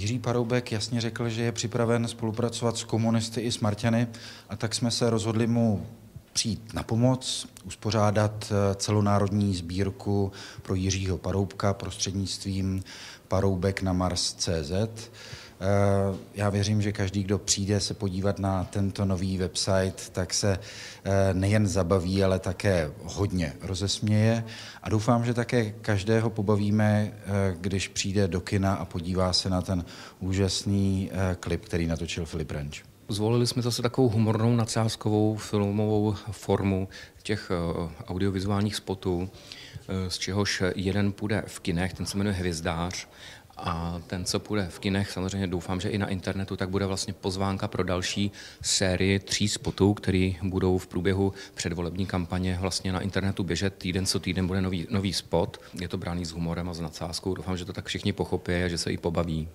Jiří Paroubek jasně řekl, že je připraven spolupracovat s komunisty i s Marťany a tak jsme se rozhodli mu přijít na pomoc, uspořádat eh, celonárodní sbírku pro Jiřího Paroubka prostřednictvím Paroubek na Mars.cz. Eh, já věřím, že každý, kdo přijde se podívat na tento nový website, tak se eh, nejen zabaví, ale také hodně rozesměje. A doufám, že také každého pobavíme, když přijde do kina a podívá se na ten úžasný klip, který natočil Filip Renč. Zvolili jsme zase takovou humornou nadsázkovou filmovou formu těch eh, audiovizuálních spotů, eh, z čehož jeden půjde v kinech, ten se jmenuje Hvězdář, a ten, co půjde v kinech, samozřejmě doufám, že i na internetu, tak bude vlastně pozvánka pro další sérii tří spotů, které budou v průběhu předvolební kampaně vlastně na internetu běžet. Týden co týden bude nový, nový spot. Je to braný s humorem a s nadsázkou. Doufám, že to tak všichni pochopí a že se i pobaví.